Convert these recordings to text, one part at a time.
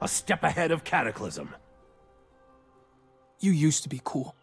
A step ahead of Cataclysm. You used to be cool.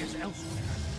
is elsewhere.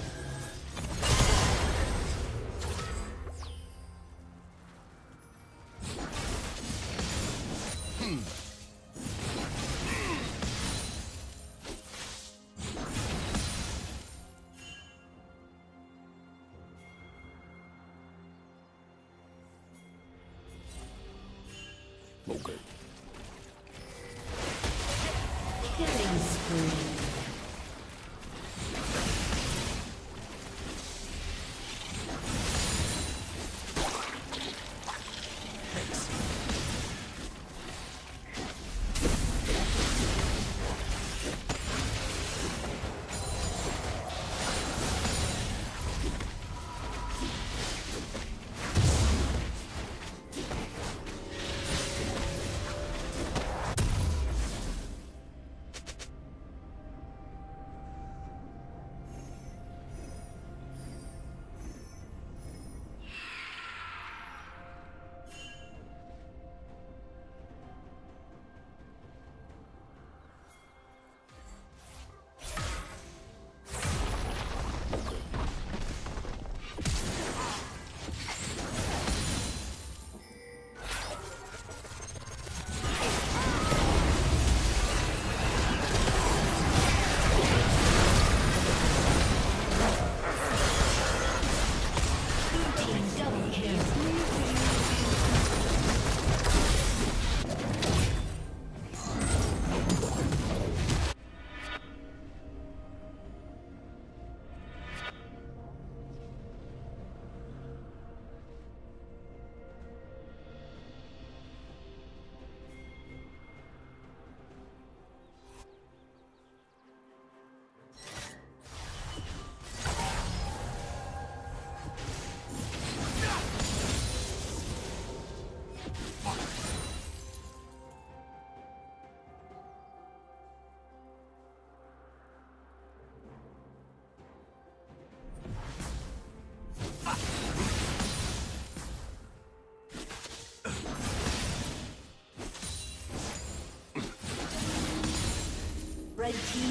Red team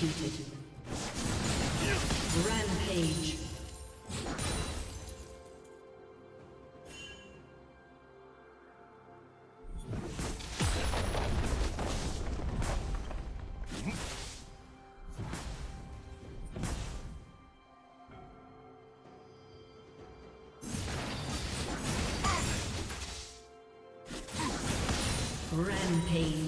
Executed. Rampage. Rampage.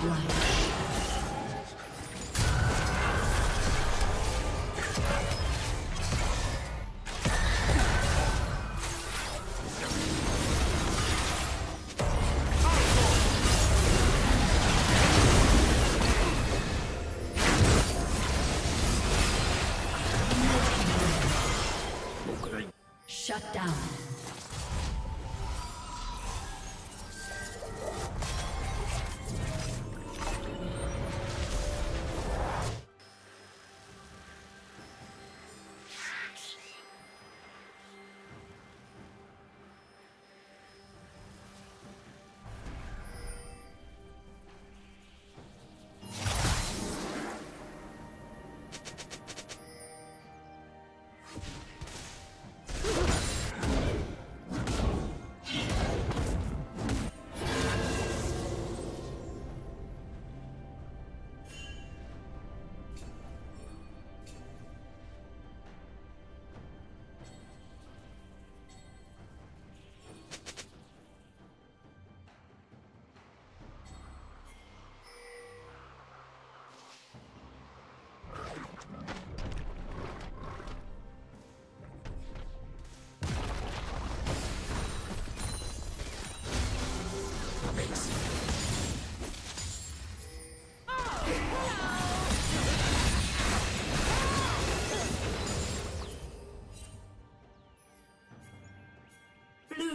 Shut you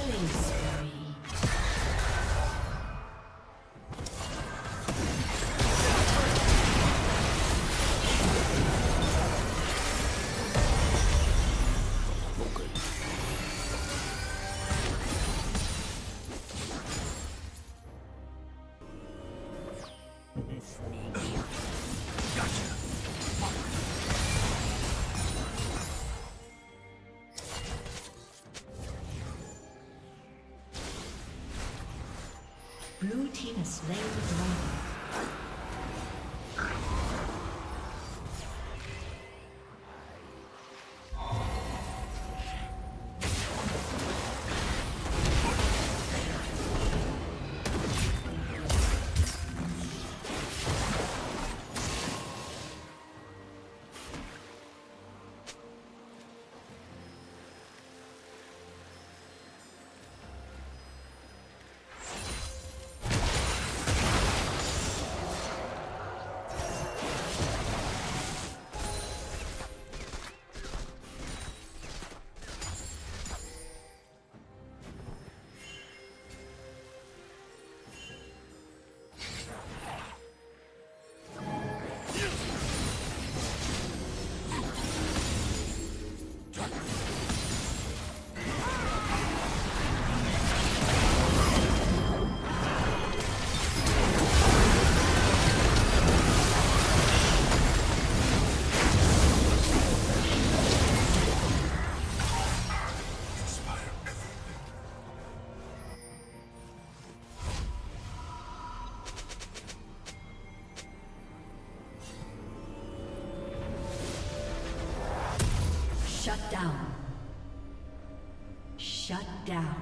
Killing down. Shut down.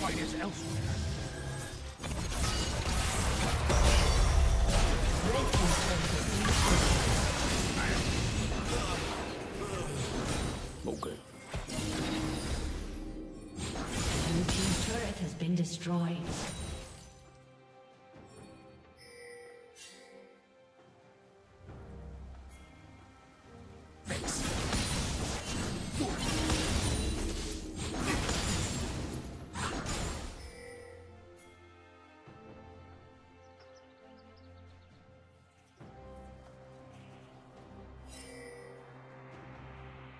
Fight is elsewhere. Red team's turret has been destroyed. Okay. Blue team's turret has been destroyed.